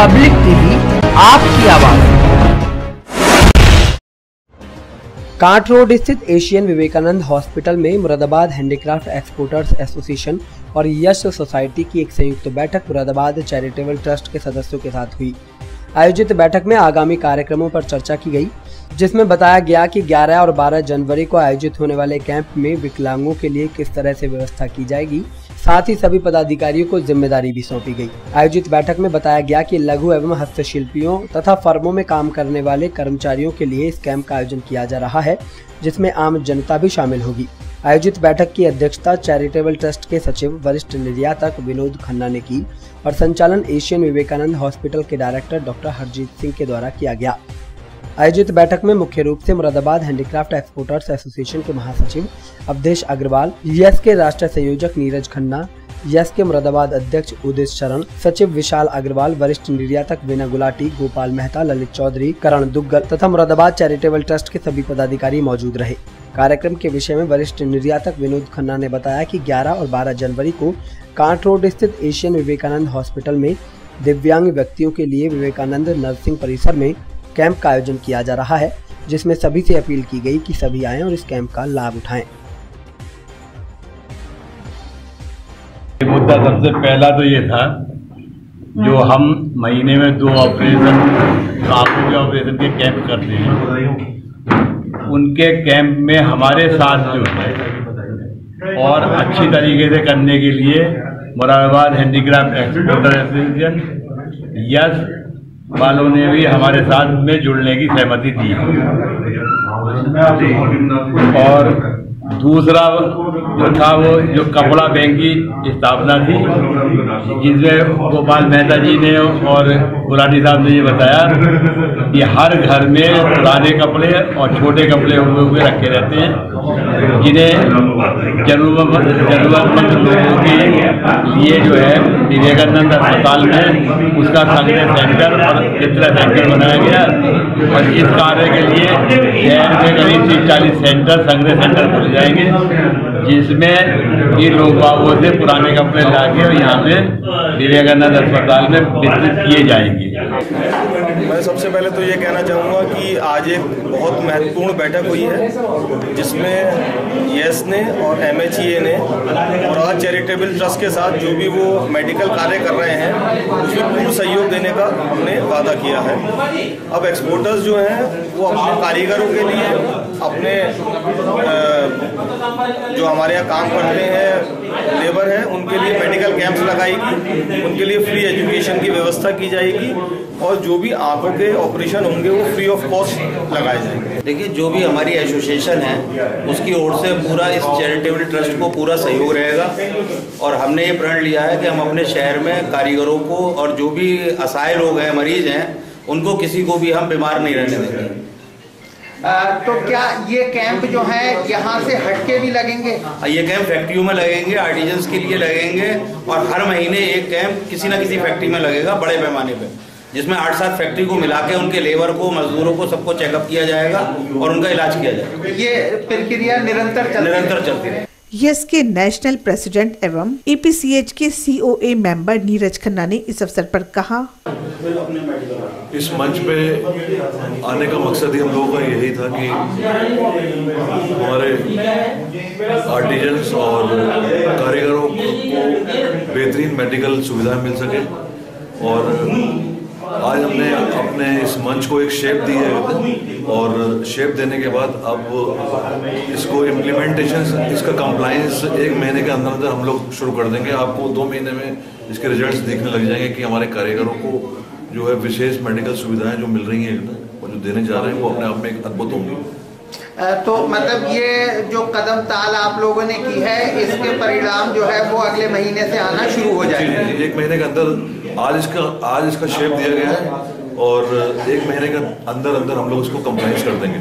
Public TV, आपकी आवाज़। Kant road स्थित एशियन विवेकानंद हॉस्पिटल में मुरादाबाद हैंडीक्राफ्ट एक्सपोर्टर्स एसोसिएशन और यश सोसाइटी की एक संयुक्त बैठक मुरादाबाद चैरिटेबल ट्रस्ट के सदस्यों के साथ हुई। आयोजित बैठक में आगामी कार्यक्रमों पर चर्चा की गई। जिसमें बताया गया कि 11 और 12 जनवरी को आयोजित होने वाले कैंप में विकलांगों के लिए किस तरह से व्यवस्था की जाएगी, साथ ही सभी पदाधिकारियों को ज़िम्मेदारी भी सौंपी गई। आयोजित बैठक में बताया गया कि लघु एवं हस्तशिल्पियों तथा फर्मों में काम करने वाले कर्मचारियों के लिए इस कैंप का आयोजन किया जा रहा है, जिसमें आम जनता भी शामिल होगी। आयोजित बैठक की अध्यक्षता चैरिटेबल ट्रस्ट के सचिव वरिष्ठ निर्यातक विनोद खन्ना ने की और संचालन एशियन विवेकानंद हॉस्पिटल के डायरेक्टर डॉक्टर हरजीत सिंह के द्वारा किया गया। आयोजित बैठक में मुख्य रूप से मुरादाबाद हैंडीक्राफ्ट एक्सपोर्टर्स एसोसिएशन के महासचिव अवधेश अग्रवाल, यस के राष्ट्रीय संयोजक नीरज खन्ना, यस के मुरादाबाद अध्यक्ष उदित शरण, सचिव विशाल अग्रवाल, वरिष्ठ निर्यातक वीना गुलाटी, गोपाल मेहता, ललित चौधरी, करण दुग्गल तथा मुरादाबाद चैरिटेबल ट्रस्ट के सभी पदाधिकारी मौजूद रहे। कार्यक्रम के विषय में वरिष्ठ निर्यातक विनोद खन्ना ने बताया कि 11 और 12 जनवरी को कांट रोड स्थित एशियन विवेकानंद हॉस्पिटल में दिव्यांग व्यक्तियों के लिए विवेकानंद नर्सिंग परिसर में कैंप का आयोजन किया जा रहा है जिसमें सभी से अपील की गई कि सभी आएँ और इस कैंप का लाभ उठाएँ। मुद्दा सबसे पहला तो ये था जो हम महीने में दो ऑपरेशन आँखों के ऑपरेशन के कैंप करते हैं। उनके कैंप में हमारे साथ जो है और अच्छी तरीके से करने के लिए मुरादाबाद हैंडीक्राफ्ट एक्सपोर्टर एसोसिएशन यस वालों ने भी हमारे साथ में जुड़ने की सहमति दी। और दूसरा जो था वो जो कपड़ा बैंक की स्थापना थी, जिसमें गोपाल मेहता जी ने और गुलाटी साहब ने ये बताया कि हर घर में पुराने कपड़े और छोटे कपड़े हुए हुए रखे रहते हैं, जिन्हें जरूरतमंद जरूरतमंद लोगों के लिए जो है, विवेकानंद अस्पताल में उसका संग्रह सेंटर और चित्र सेंटर बनाया गया। और इस कार्य के लिए शहर में करीब तीस चालीस सेंटर संग्रह सेंटर खुल जाएँगे। जिसमें ये लोग बाबू से पुराने कपड़े ला के और यहाँ पे विवेकानंद अस्पताल में वितरित किए जाएँगे। मैं सबसे पहले तो ये कहना चाहूँगा कि आज एक बहुत महत्वपूर्ण बैठक हुई है, जिसमें यस ने और एम ने और आज चैरिटेबल ट्रस्ट के साथ जो भी वो मेडिकल कार्य कर रहे हैं, उसमें पूर्ण सहयोग देने का हमने वादा किया है। अब एक्सपोर्टर्स जो हैं, वो अपने कारीगरों के लिए, अपने जो हमारे यहाँ काम करते हैं लेबर है, उनके लिए मेडिकल कैंप्स लगाएगी उनके लिए फ्री एजुकेशन की व्यवस्था की जाएगी और जो भी आँखों के ऑपरेशन होंगे, वो फ्री ऑफ़ कॉस्ट लगाए जाएँगे। देखिए, जो भी हमारी एसोसिएशन है, उसकी ओर से पूरा इस चैरिटेबल ट्रस्ट को पूरा सहयोग रहेगा। और हमने ये प्रण लिया है कि हम अपने शहर में कारीगरों को और जो भी असहाय लोग हैं, मरीज़ हैं, उनको किसी को भी हम बीमार नहीं रहने देंगे। तो क्या ये कैंप जो है यहाँ से हटके भी लगेंगे? ये कैंप फैक्ट्रियों में लगेंगे आर्टिजन्स के लिए लगेंगे और हर महीने एक कैंप किसी ना किसी फैक्ट्री में लगेगा बड़े पैमाने पर जिसमें आठ सात फैक्ट्री को मिला के उनके लेबर को मजदूरों को सबको चेकअप किया जाएगा और उनका इलाज किया जाएगा। ये प्रक्रिया निरंतर चलती निरंतर चलती रहे। यस के नेशनल प्रेसिडेंट एवं एपीसीएच के सीओए मेंबर नीरज खन्ना ने इस अवसर पर कहा। इस मंच पे आने का मकसद ही हम लोगों का यही था कि हमारे आर्टिजन्स और कारीगरों को बेहतरीन मेडिकल सुविधाएँ मिल सके। और आज हमने अपने इस मंच को एक शेप दी है और शेप देने के बाद अब इसको इम्प्लीमेंटेशन इसका कंप्लायंस एक महीने के अंदर अंदर हम लोग शुरू कर देंगे। आपको दो महीने में इसके रिजल्ट्स दिखने लग जाएँगे कि हमारे कारीगरों को जो है विशेष मेडिकल सुविधाएँ जो मिल रही हैं और जो देने जा रहे हैं वो अपने आप में एक अद्भुत होंगी। तो मतलब ये जो कदम ताल आप लोगों ने की है इसके परिणाम जो है वो अगले महीने से आना शुरू हो जाएँगे। एक महीने के अंदर आज इसका आज इसका शेप दिया गया है। और एक महीने के अंदर अंदर हम लोग उसको कंप्लाइंस कर देंगे।